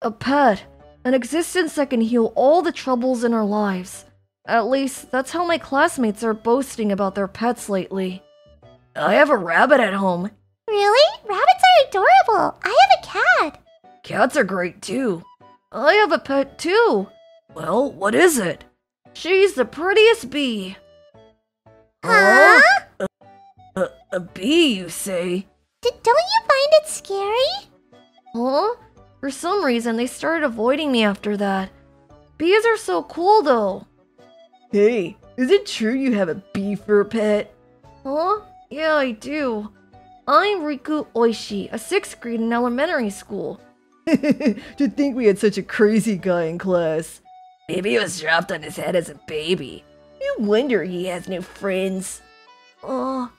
A pet. An existence that can heal all the troubles in our lives. At least, that's how my classmates are boasting about their pets lately. I have a rabbit at home. Really? Rabbits are adorable. I have a cat. Cats are great too. I have a pet too. Well, what is it? She's the prettiest bee. Huh? A, a, a bee, you say? D- don't you find it scary? Huh? For some reason, they started avoiding me after that. Bees are so cool, though. Hey, is it true you have a bee for a pet? Huh? Yeah, I do. I'm Riku Oishi, a sixth grade in elementary school. to think we had such a crazy guy in class. Maybe he was dropped on his head as a baby. No wonder he has no friends. Oh,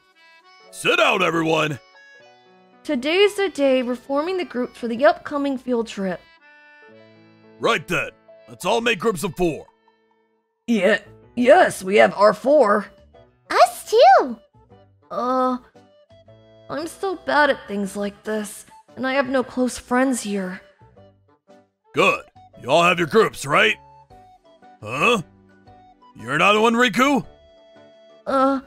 Sit down, everyone. Today's the day we're forming the groups for the upcoming field trip. Right then. Let's all make groups of four. Yeah, yes, we have R4. Us too. Uh, I'm so bad at things like this, and I have no close friends here. Good. You all have your groups, right? Huh? You're not the one, Riku? Uh,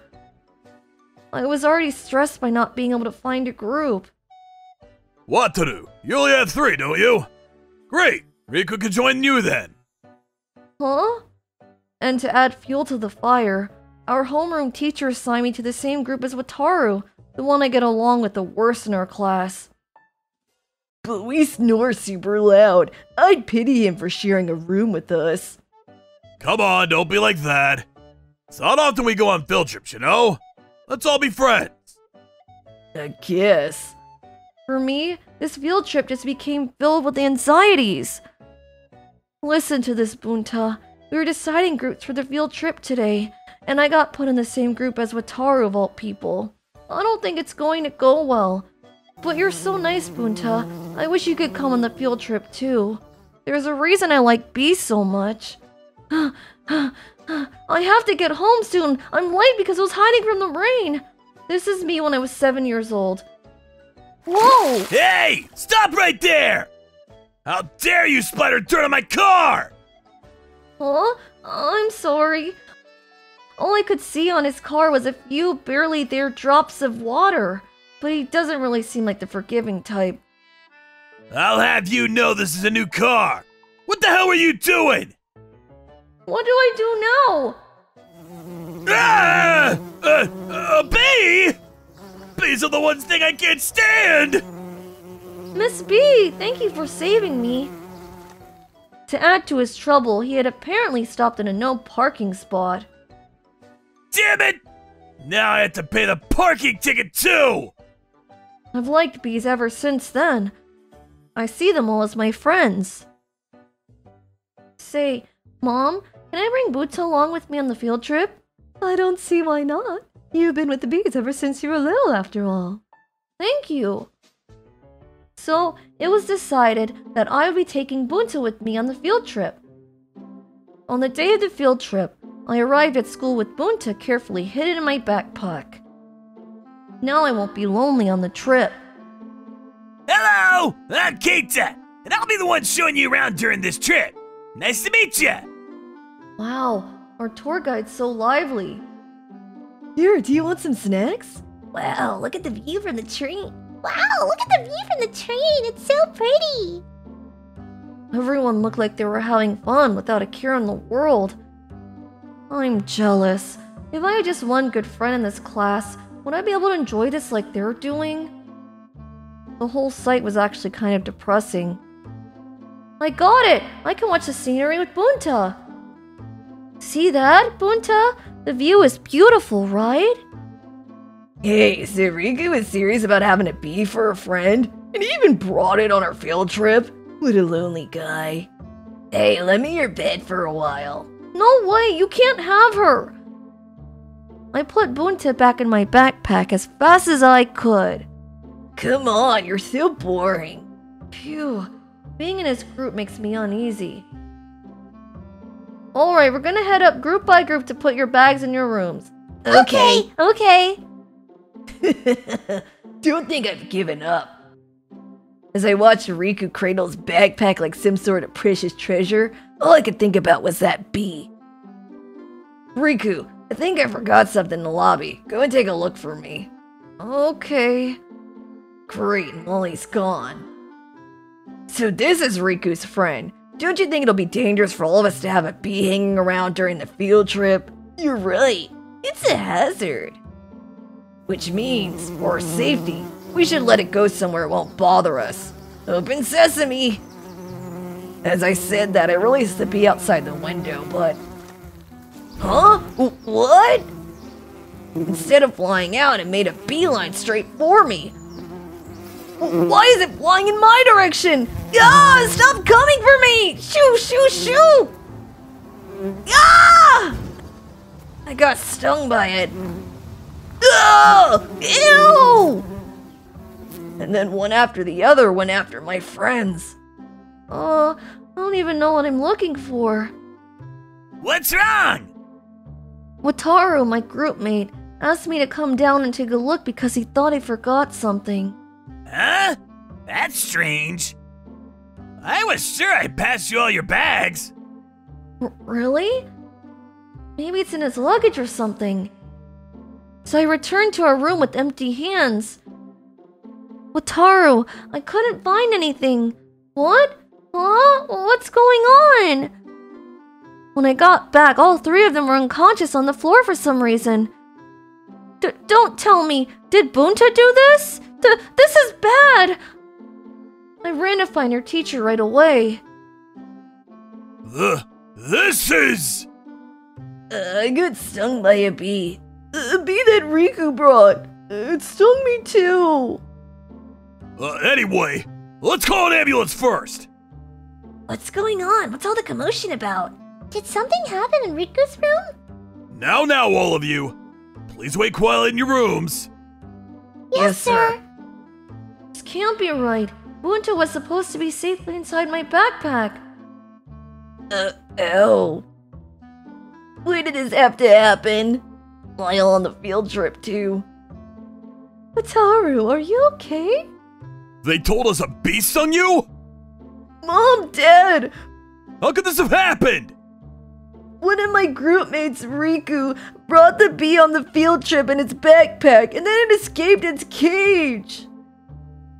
I was already stressed by not being able to find a group. What to do? You only have three, don't you? Great. Riku can join you then. Huh? And to add fuel to the fire, our homeroom teacher assigned me to the same group as Wataru, the one I get along with the worst in our class. But we snore super loud. I'd pity him for sharing a room with us. Come on, don't be like that. It's not often we go on field trips, you know? Let's all be friends. I guess. For me, this field trip just became filled with anxieties. Listen to this, Bunta. We were deciding groups for the field trip today, and I got put in the same group as Wataru all people. I don't think it's going to go well. But you're so nice, Bunta. I wish you could come on the field trip too. There's a reason I like bees so much. I have to get home soon. I'm late because I was hiding from the rain. This is me when I was seven years old. Whoa! Hey! Stop right there! How dare you splatter dirt on my car! Huh? I'm sorry. All I could see on his car was a few barely there drops of water, but he doesn't really seem like the forgiving type. I'll have you know this is a new car. What the hell were you doing? What do I do now? Ah! Uh, a bee? Bees are the one thing I can't stand! Miss B, thank you for saving me. To add to his trouble, he had apparently stopped in a no parking spot. Damn it! Now I have to pay the parking ticket too! I've liked bees ever since then. I see them all as my friends. Say, Mom, can I bring Boots along with me on the field trip? I don't see why not. You've been with the bees ever since you were little, after all. Thank you. So, it was decided that I would be taking Bunta with me on the field trip. On the day of the field trip, I arrived at school with Bunta carefully hidden in my backpack. Now I won't be lonely on the trip. Hello! I'm Keita, and I'll be the one showing you around during this trip. Nice to meet you! Wow, our tour guide's so lively. Here, do you want some snacks? Wow, look at the view from the train. Wow, look at the view from the train. It's so pretty. Everyone looked like they were having fun without a care in the world. I'm jealous. If I had just one good friend in this class, would I be able to enjoy this like they're doing? The whole sight was actually kind of depressing. I got it! I can watch the scenery with Bunta! See that, Bunta? The view is beautiful, right? Hey, so Riku is serious about having a bee for a friend? And he even brought it on our field trip? What a lonely guy. Hey, lend me your bed for a while. No way, you can't have her! I put Bunta back in my backpack as fast as I could. Come on, you're so boring. Phew, being in his group makes me uneasy. Alright, we're gonna head up group by group to put your bags in your rooms. Okay, okay. Don't think I've given up. As I watched Riku cradle his backpack like some sort of precious treasure, all I could think about was that bee. Riku, I think I forgot something in the lobby. Go and take a look for me. Okay. Great, Molly's gone. So this is Riku's friend. Don't you think it'll be dangerous for all of us to have a bee hanging around during the field trip? You're right. It's a hazard. Which means, for safety, we should let it go somewhere it won't bother us. Open sesame! As I said that, I released the bee outside the window, but. Huh? What? Instead of flying out, it made a beeline straight for me. Why is it flying in my direction? Ah! Stop coming for me! Shoo, shoo, shoo! Ah! I got stung by it. Ah! Ew! And then one after the other went after my friends. Uh, I don't even know what I'm looking for. What's wrong? Wataru, my group mate, asked me to come down and take a look because he thought I forgot something. Huh? That's strange. I was sure I passed you all your bags. R- really? Maybe it's in his luggage or something. So I returned to our room with empty hands. Wataru, I couldn't find anything. What? Huh? What's going on? When I got back, all three of them were unconscious on the floor for some reason. D- don't tell me, did Bunta do this? Th- this is to find your teacher right away. The this is Uh, I got stung by a bee. A bee that Riku brought. It stung me too. uh, anyway. Let's call an ambulance first. What's going on? What's all the commotion about? Did something happen in Riku's room? Now, now, all of you, please wait quietly in your rooms. Yes, sir. This can't be right. Bunta was supposed to be safely inside my backpack. Uh, oh. Why did this have to happen? While on the field trip, too. Wataru, are you okay? They told us a beast on you? Mom, Dad! How could this have happened? One of my group mates, Riku, brought the bee on the field trip in its backpack, and then it escaped its cage.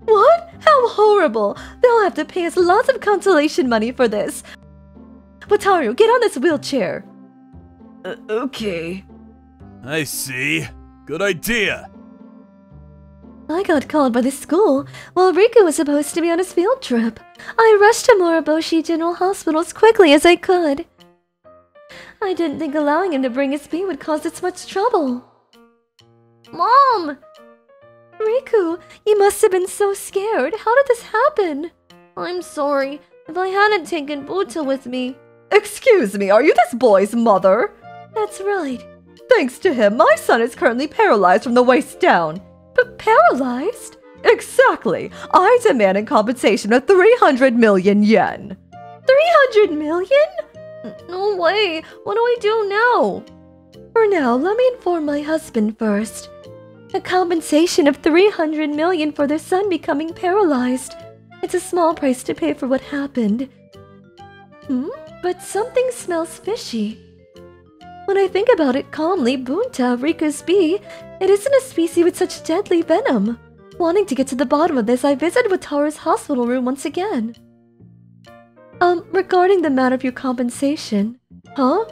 What? How horrible! They'll have to pay us lots of consolation money for this. Wataru, get on this wheelchair. Uh, okay. I see. Good idea. I got called by the school while Riku was supposed to be on his field trip. I rushed to Moriboshi General Hospital as quickly as I could. I didn't think allowing him to bring his bee would cause this much trouble. Mom! Riku, you must have been so scared. How did this happen? I'm sorry. If I hadn't taken Bunta with me. Excuse me, are you this boy's mother? That's right. Thanks to him, my son is currently paralyzed from the waist down. But paralyzed? Exactly. I demand in compensation of 300 million yen. 300 million? No way. What do I do now? For now, let me inform my husband first. A compensation of 300 million for their son becoming paralyzed. It's a small price to pay for what happened. Hmm? But something smells fishy. When I think about it calmly, Bunta, Riku's bee, it isn't a species with such deadly venom. Wanting to get to the bottom of this, I visited Wataru's hospital room once again. Um, regarding the matter of your compensation. Huh?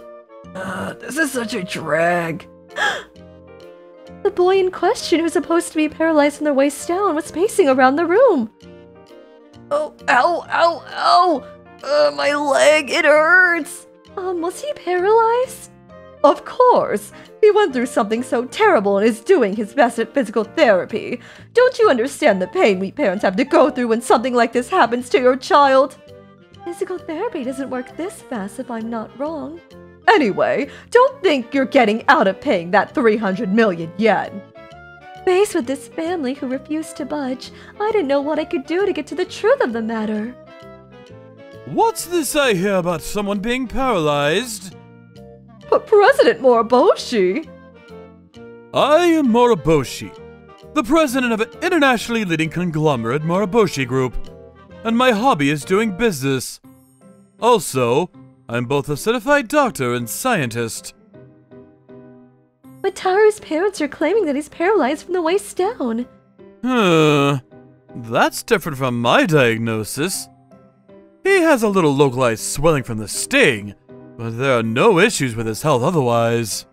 Uh, this is such a drag. The boy in question, who's supposed to be paralyzed from the waist down, was pacing around the room. Oh, ow, ow, ow! Uh, my leg, it hurts! Um, was he paralyzed? Of course! He went through something so terrible and is doing his best at physical therapy. Don't you understand the pain we parents have to go through when something like this happens to your child? Physical therapy doesn't work this fast if I'm not wrong. Anyway, don't think you're getting out of paying that 300 million yen. Faced with this family who refused to budge, I didn't know what I could do to get to the truth of the matter. What's this I hear about someone being paralyzed? But President Moriboshi! I am Moriboshi, the president of an internationally leading conglomerate Moriboshi Group. and my hobby is doing business. Also, I'm both a certified doctor and scientist. But Taru's parents are claiming that he's paralyzed from the waist down. Huh. That's different from my diagnosis. He has a little localized swelling from the sting, but there are no issues with his health otherwise.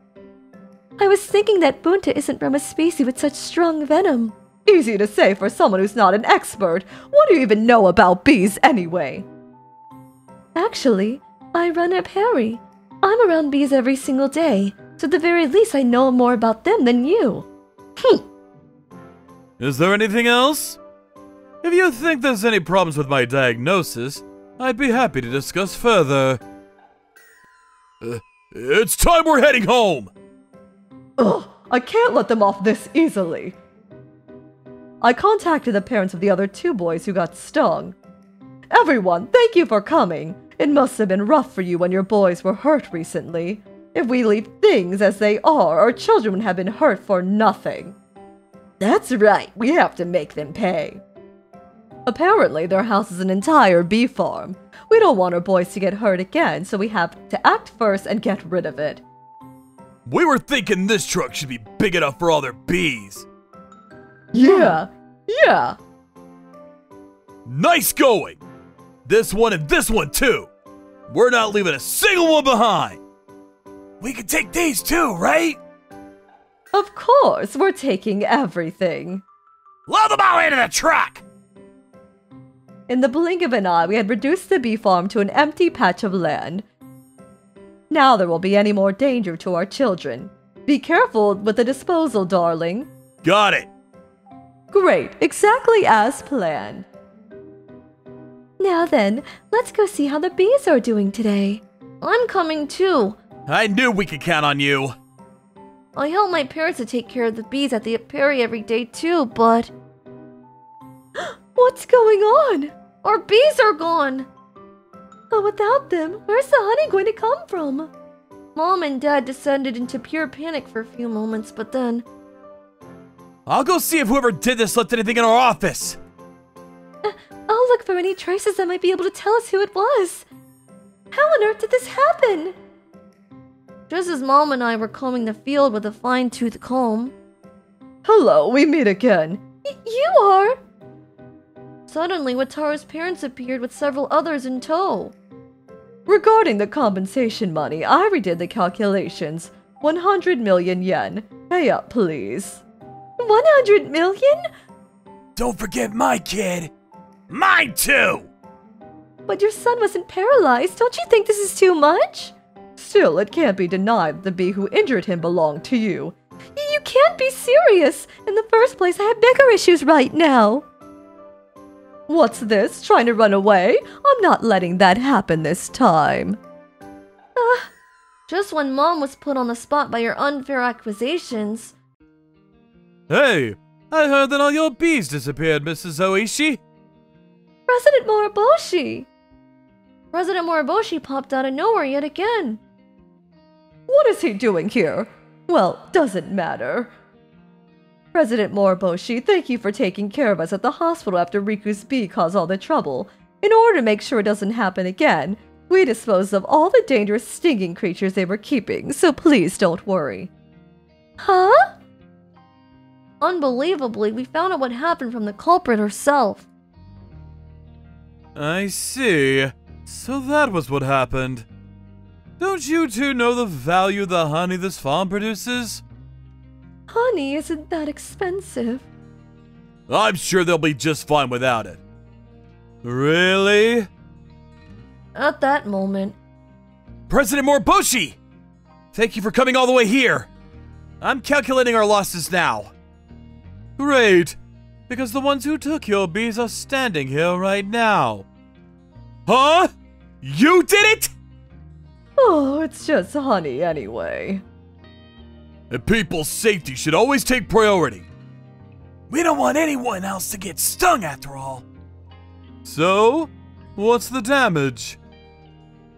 I was thinking that Bunta isn't from a species with such strong venom. Easy to say for someone who's not an expert. What do you even know about bees anyway? Actually, I run apiary. I'm around bees every single day, so at the very least I know more about them than you. Hm. Is there anything else? If you think there's any problems with my diagnosis, I'd be happy to discuss further. Uh, it's time we're heading home! Ugh, I can't let them off this easily. I contacted the parents of the other two boys who got stung. Everyone, thank you for coming. It must have been rough for you when your boys were hurt recently. If we leave things as they are, our children would have been hurt for nothing. That's right, we have to make them pay. Apparently, their house is an entire bee farm. We don't want our boys to get hurt again, so we have to act first and get rid of it. We were thinking this truck should be big enough for all their bees. Yeah, yeah. Nice going! This one and this one too! We're not leaving a single one behind! We can take these too, right? Of course, we're taking everything. Load them all into the truck! In the blink of an eye, we had reduced the bee farm to an empty patch of land. Now there won't be any more danger to our children. Be careful with the disposal, darling. Got it! Great, exactly as planned. Now then, let's go see how the bees are doing today. I'm coming too. I knew we could count on you! I help my parents to take care of the bees at the apiary every day too, but. What's going on? Our bees are gone! But without them, where's the honey going to come from? Mom and Dad descended into pure panic for a few moments, but then. I'll go see if whoever did this left anything in our office! I'll look for any traces that might be able to tell us who it was. How on earth did this happen? Just as Mom and I were combing the field with a fine tooth comb. Hello, we meet again. Y you are! Suddenly, Wataru's parents appeared with several others in tow. Regarding the compensation money, I redid the calculations. 100 million yen. Pay up, please. 100 million? Don't forget my kid! Mine too! But your son wasn't paralyzed. Don't you think this is too much? Still, it can't be denied the bee who injured him belonged to you. You can't be serious! In the first place, I have bigger issues right now. What's this? Trying to run away? I'm not letting that happen this time. Uh, just when Mom was put on the spot by your unfair accusations. Hey, I heard that all your bees disappeared, Mrs. Oishi. President Moriboshi! President Moriboshi popped out of nowhere yet again. What is he doing here? Well, doesn't matter. President Moriboshi, thank you for taking care of us at the hospital after Riku's bee caused all the trouble. In order to make sure it doesn't happen again, we disposed of all the dangerous stinging creatures they were keeping, so please don't worry. Huh? Unbelievably, we found out what happened from the culprit herself. I see. So that was what happened. Don't you two know the value of the honey this farm produces? Honey isn't that expensive. I'm sure they'll be just fine without it. Really? At that moment, President Moriboshi! Thank you for coming all the way here. I'm calculating our losses now. Great, because the ones who took your bees are standing here right now. Huh? You did it? Oh, it's just honey anyway. And people's safety should always take priority. We don't want anyone else to get stung after all. So, what's the damage?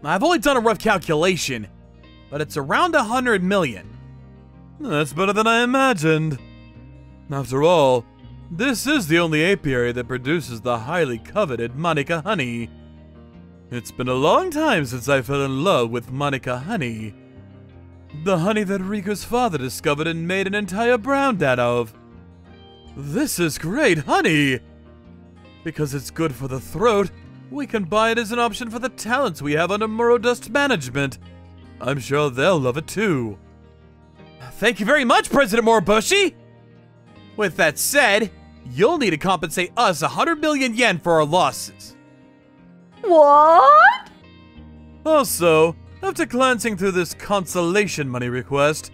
I've only done a rough calculation, but it's around a hundred million. That's better than I imagined. After all, This is the only apiary that produces the highly coveted Monica honey. It's been a long time since I fell in love with Monica honey. The honey that Riku's father discovered and made an entire brand out of. This is great honey! Because it's good for the throat, we can buy it as an option for the talents we have under Murodust management. I'm sure they'll love it too. Thank you very much, President Moriboshi! With that said, you'll need to compensate us 100 million yen for our losses. What? Also, after glancing through this consolation money request,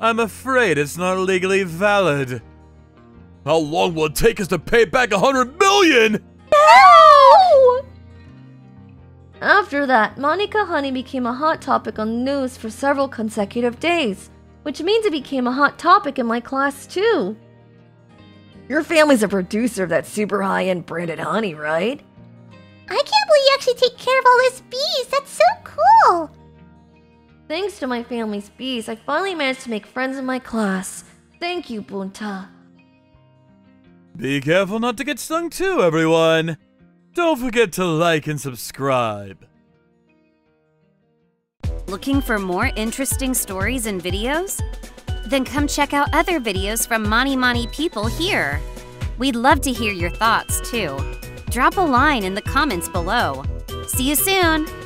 I'm afraid it's not legally valid. How long will it take us to pay back 100 million? No! After that, Monica Honey became a hot topic on the news for several consecutive days, which means it became a hot topic in my class too. Your family's a producer of that super high-end branded honey, right? I can't believe you actually take care of all those bees. That's so cool. Thanks to my family's bees, I finally managed to make friends in my class. Thank you, Bunta. Be careful not to get stung too, everyone. Don't forget to like and subscribe. Looking for more interesting stories and videos? Then come check out other videos from Mani Mani people here. We'd love to hear your thoughts too. Drop a line in the comments below. See you soon!